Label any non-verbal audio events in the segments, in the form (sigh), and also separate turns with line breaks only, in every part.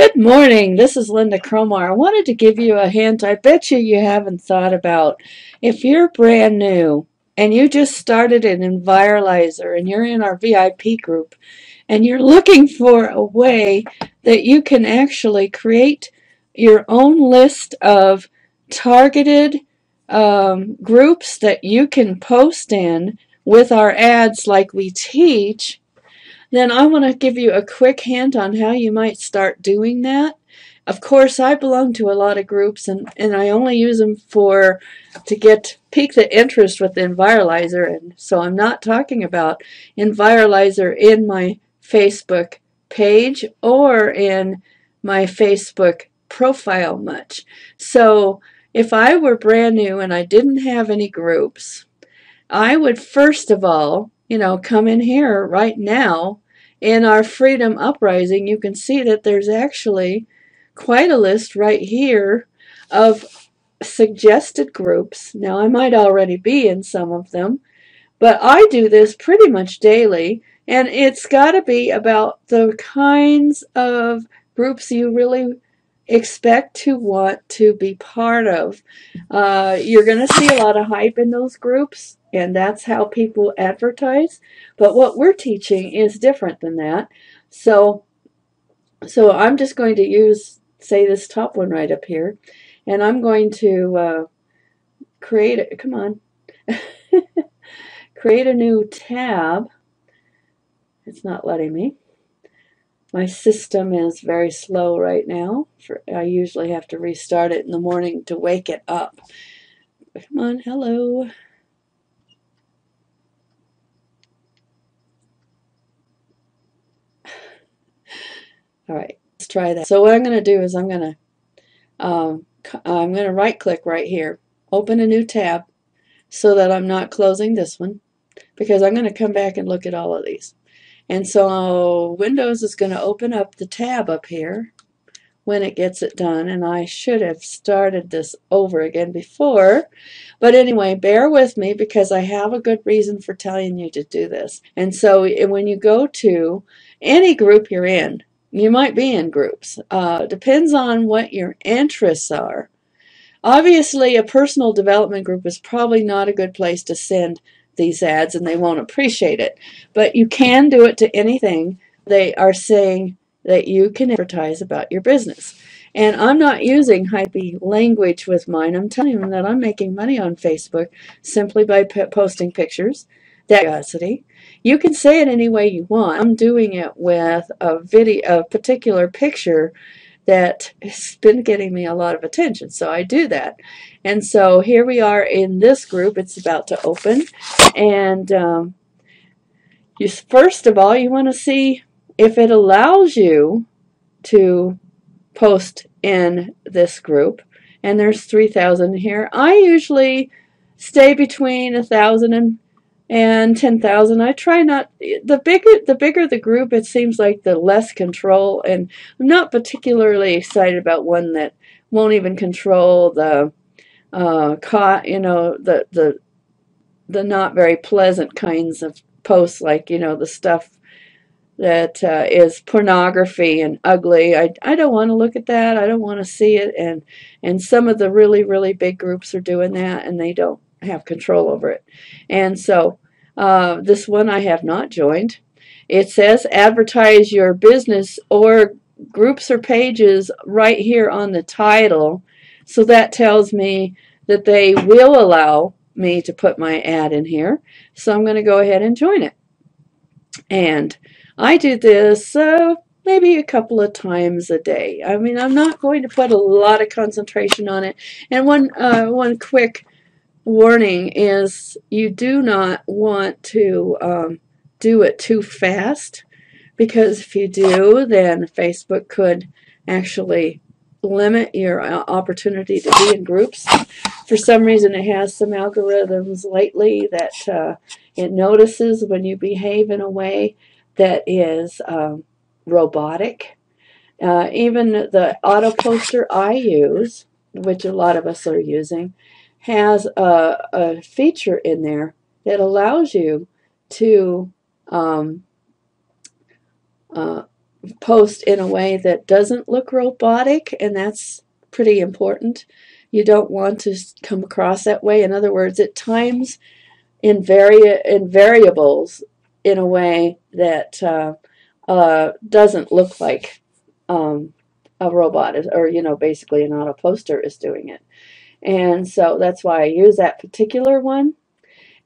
Good morning. This is Lynda Cromar. I wanted to give you a hint. I bet you you haven't thought about if you're brand new and you just started an Enviralizer and you're in our VIP group and you're looking for a way that you can actually create your own list of targeted um, groups that you can post in with our ads like we teach then I want to give you a quick hint on how you might start doing that. Of course, I belong to a lot of groups, and, and I only use them for to get pique the interest with Enviralizer, and so I'm not talking about Enviralizer in my Facebook page or in my Facebook profile much. So if I were brand new and I didn't have any groups, I would first of all you know, come in here right now in our Freedom Uprising, you can see that there's actually quite a list right here of suggested groups. Now, I might already be in some of them, but I do this pretty much daily, and it's got to be about the kinds of groups you really expect to want to be part of. Uh, you're going to see a lot of hype in those groups and that's how people advertise. But what we're teaching is different than that. So, so I'm just going to use, say, this top one right up here, and I'm going to uh, create it. Come on, (laughs) create a new tab. It's not letting me. My system is very slow right now. For, I usually have to restart it in the morning to wake it up. Come on, hello. All right, let's try that. So what I'm going to do is I'm going to um, I'm going to right click right here, open a new tab so that I'm not closing this one because I'm going to come back and look at all of these. And so Windows is going to open up the tab up here when it gets it done and I should have started this over again before but anyway bear with me because I have a good reason for telling you to do this and so when you go to any group you're in you might be in groups. Uh, depends on what your interests are. Obviously, a personal development group is probably not a good place to send these ads and they won't appreciate it. But you can do it to anything. They are saying that you can advertise about your business. And I'm not using hypey language with mine. I'm telling them that I'm making money on Facebook simply by posting pictures curiosity. You can say it any way you want. I'm doing it with a video, a particular picture that has been getting me a lot of attention. So I do that. And so here we are in this group. It's about to open. And um, you, first of all, you want to see if it allows you to post in this group. And there's 3,000 here. I usually stay between 1,000 and and 10,000 I try not the bigger the bigger the group it seems like the less control and I'm not particularly excited about one that won't even control the uh caught you know the the the not very pleasant kinds of posts like you know the stuff that uh, is pornography and ugly. I, I don't want to look at that. I don't want to see it. And and some of the really really big groups are doing that, and they don't have control over it. And so uh, this one I have not joined. It says advertise your business or groups or pages right here on the title. So that tells me that they will allow me to put my ad in here. So I'm going to go ahead and join it. And I do this uh, maybe a couple of times a day. I mean, I'm not going to put a lot of concentration on it. And one, uh, one quick warning is you do not want to um, do it too fast because if you do, then Facebook could actually limit your uh, opportunity to be in groups. For some reason, it has some algorithms lately that uh, it notices when you behave in a way that is um, robotic. Uh, even the auto poster I use, which a lot of us are using, has a, a feature in there that allows you to um, uh, post in a way that doesn't look robotic, and that's pretty important. You don't want to come across that way. In other words, at times in, vari- in variables in a way that uh, uh, doesn't look like um, a robot is, or you know, basically an auto poster is doing it. And so that's why I use that particular one.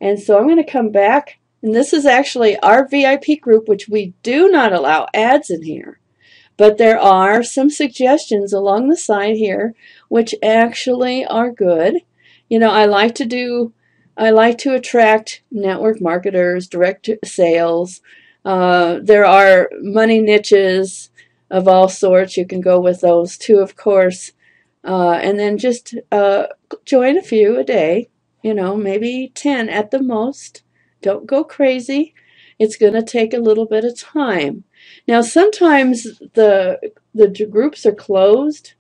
And so I'm going to come back, and this is actually our VIP group, which we do not allow ads in here. But there are some suggestions along the side here which actually are good. You know, I like to do, I like to attract network marketers, direct sales. Uh, there are money niches of all sorts. You can go with those too, of course. Uh, and then just uh, join a few a day, you know, maybe 10 at the most. Don't go crazy. It's going to take a little bit of time. Now, sometimes the, the groups are closed,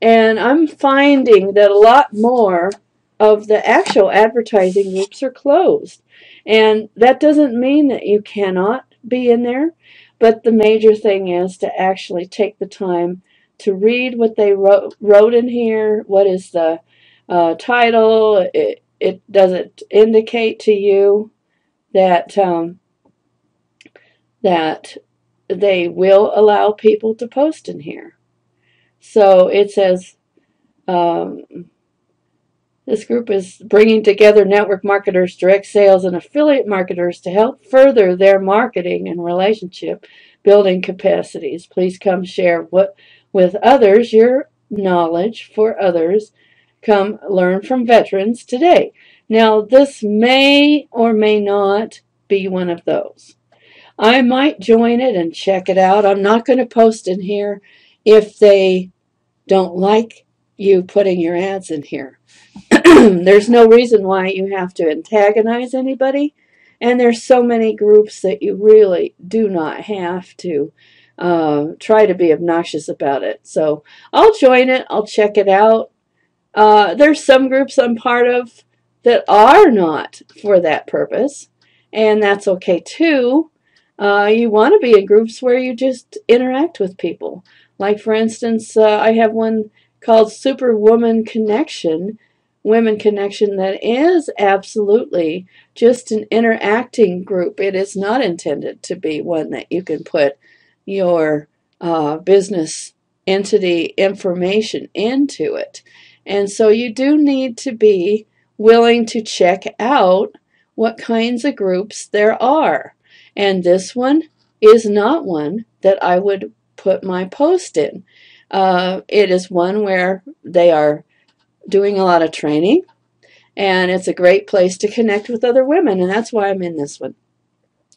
and I'm finding that a lot more of the actual advertising groups are closed. And that doesn't mean that you cannot be in there, but the major thing is to actually take the time to read what they wrote, wrote in here. What is the uh, title? It, it does it indicate to you that um, that they will allow people to post in here. So it says um, this group is bringing together network marketers, direct sales, and affiliate marketers to help further their marketing and relationship building capacities. Please come share what with others your knowledge for others. Come learn from veterans today. Now, this may or may not be one of those. I might join it and check it out. I'm not going to post in here if they don't like you putting your ads in here. (clears throat) there's no reason why you have to antagonize anybody. And there's so many groups that you really do not have to uh, try to be obnoxious about it. So I'll join it. I'll check it out. Uh, there's some groups I'm part of that are not for that purpose. And that's okay too. Uh, you want to be in groups where you just interact with people. Like, for instance, uh, I have one called Superwoman Connection, Women Connection, that is absolutely just an interacting group. It is not intended to be one that you can put your uh, business entity information into it. And so you do need to be willing to check out what kinds of groups there are. And this one is not one that I would put my post in. Uh, it is one where they are doing a lot of training, and it's a great place to connect with other women, and that's why I'm in this one.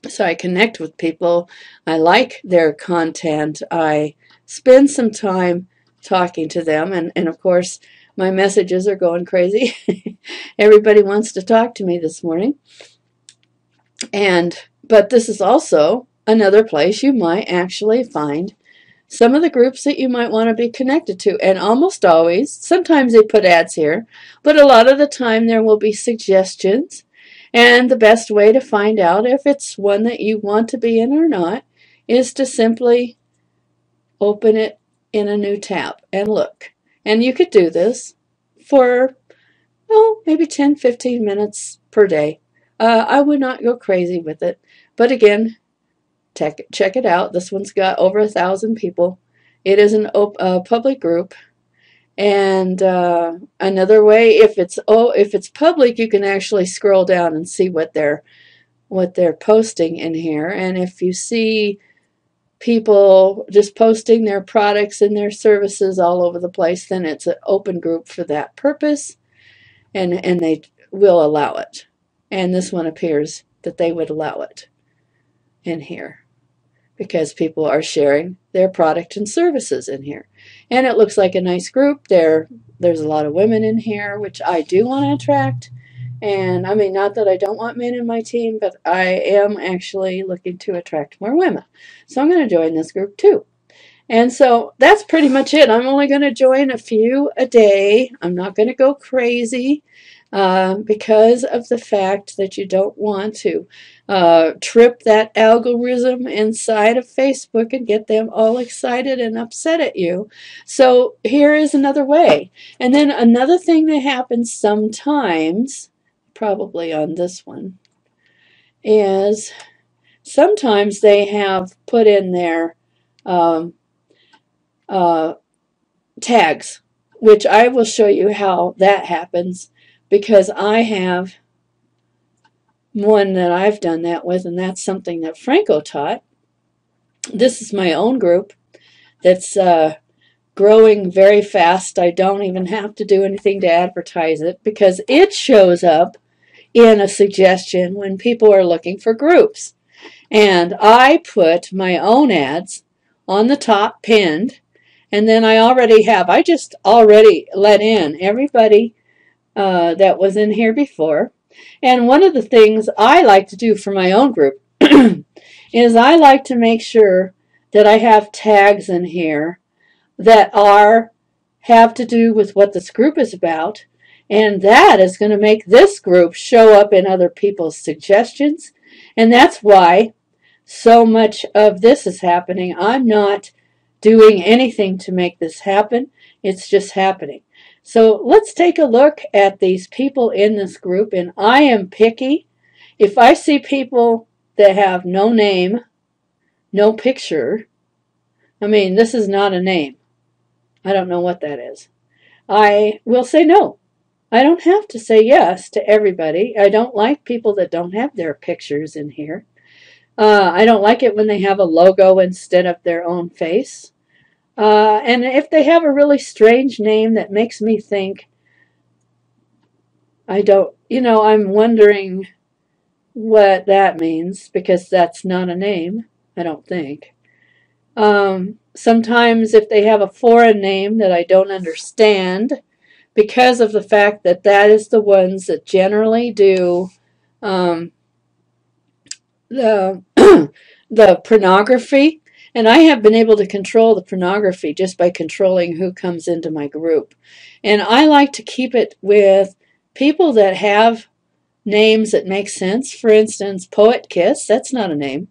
So I connect with people. I like their content. I spend some time talking to them, and, and of course, my messages are going crazy. (laughs) Everybody wants to talk to me this morning. And but this is also another place you might actually find some of the groups that you might want to be connected to. And almost always, sometimes they put ads here, but a lot of the time there will be suggestions. And the best way to find out if it's one that you want to be in or not is to simply open it in a new tab and look. And you could do this for, oh, maybe 10, 15 minutes per day. Uh, I would not go crazy with it. But again, check, check it out. This one's got over a thousand people. It is op- uh, public group. And uh, another way, if it's oh, if it's public, you can actually scroll down and see what they're what they're posting in here. And if you see people just posting their products and their services all over the place, then it's an open group for that purpose, and and they will allow it. And this one appears that they would allow it in here because people are sharing their product and services in here. And it looks like a nice group. There, there's a lot of women in here, which I do want to attract. And I mean, not that I don't want men in my team, but I am actually looking to attract more women. So I'm going to join this group too. And so that's pretty much it. I'm only going to join a few a day. I'm not going to go crazy. Uh, because of the fact that you don't want to uh, trip that algorithm inside of Facebook and get them all excited and upset at you. So here is another way. And then another thing that happens sometimes, probably on this one, is sometimes they have put in their um, uh, tags, which I will show you how that happens because I have one that I've done that with, and that's something that Franco taught. This is my own group that's uh, growing very fast. I don't even have to do anything to advertise it because it shows up in a suggestion when people are looking for groups. And I put my own ads on the top pinned, and then I already have, I just already let in everybody uh, that was in here before. And one of the things I like to do for my own group (clears throat) is I like to make sure that I have tags in here that are have to do with what this group is about. And that is going to make this group show up in other people's suggestions. And that's why so much of this is happening. I'm not doing anything to make this happen. It's just happening. So let's take a look at these people in this group, and I am picky. If I see people that have no name, no picture, I mean, this is not a name. I don't know what that is. I will say no. I don't have to say yes to everybody. I don't like people that don't have their pictures in here. Uh, I don't like it when they have a logo instead of their own face. Uh, and if they have a really strange name that makes me think, I don't, you know, I'm wondering what that means because that's not a name, I don't think. Um, sometimes if they have a foreign name that I don't understand, because of the fact that that is the ones that generally do um, the (clears throat) the pornography and I have been able to control the pornography just by controlling who comes into my group. And I like to keep it with people that have names that make sense. For instance, Poet Kiss, that's not a name.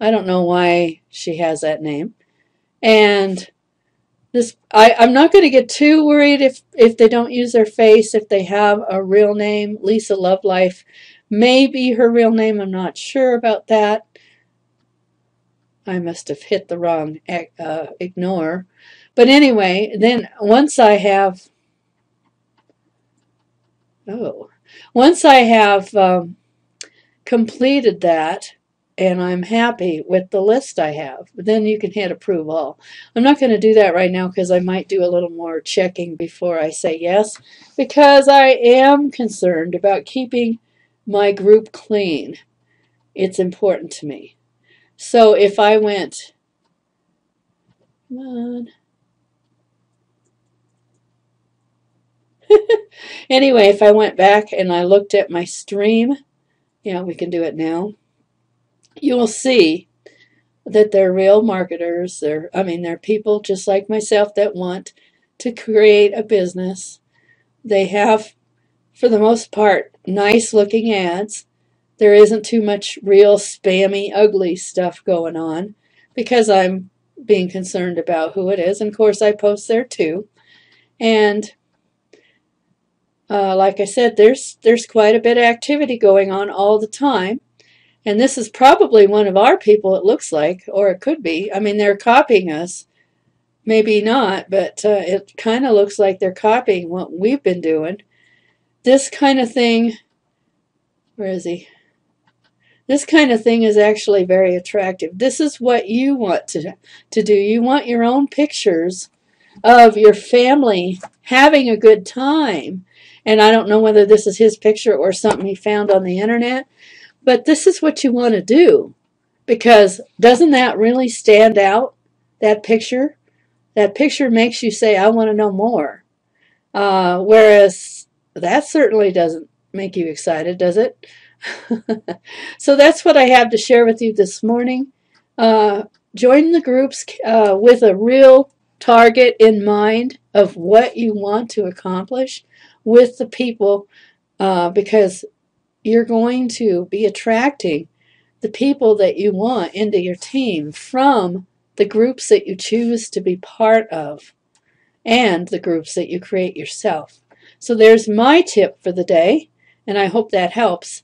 I don't know why she has that name. And this I, I'm not going to get too worried if, if they don't use their face, if they have a real name. Lisa Lovelife may be her real name. I'm not sure about that. I must have hit the wrong uh, ignore. But anyway, then once I have, oh, once I have um, completed that and I'm happy with the list I have, then you can hit approve all. I'm not going to do that right now because I might do a little more checking before I say yes because I am concerned about keeping my group clean. It's important to me. So if I went, come on. (laughs) anyway, if I went back and I looked at my stream, yeah, we can do it now. You will see that they're real marketers. They're, I mean, they're people just like myself that want to create a business. They have, for the most part, nice looking ads there isn't too much real spammy, ugly stuff going on because I'm being concerned about who it is. And of course, I post there too. And uh, like I said, there's there's quite a bit of activity going on all the time. And this is probably one of our people, it looks like, or it could be. I mean, they're copying us. Maybe not, but uh, it kind of looks like they're copying what we've been doing. This kind of thing, where is he? This kind of thing is actually very attractive. This is what you want to, to do. You want your own pictures of your family having a good time. And I don't know whether this is his picture or something he found on the internet, but this is what you want to do. Because doesn't that really stand out, that picture? That picture makes you say, I want to know more. Uh, whereas that certainly doesn't make you excited, does it? (laughs) so that's what I have to share with you this morning. Uh, join the groups uh, with a real target in mind of what you want to accomplish with the people uh, because you're going to be attracting the people that you want into your team from the groups that you choose to be part of and the groups that you create yourself. So there's my tip for the day, and I hope that helps.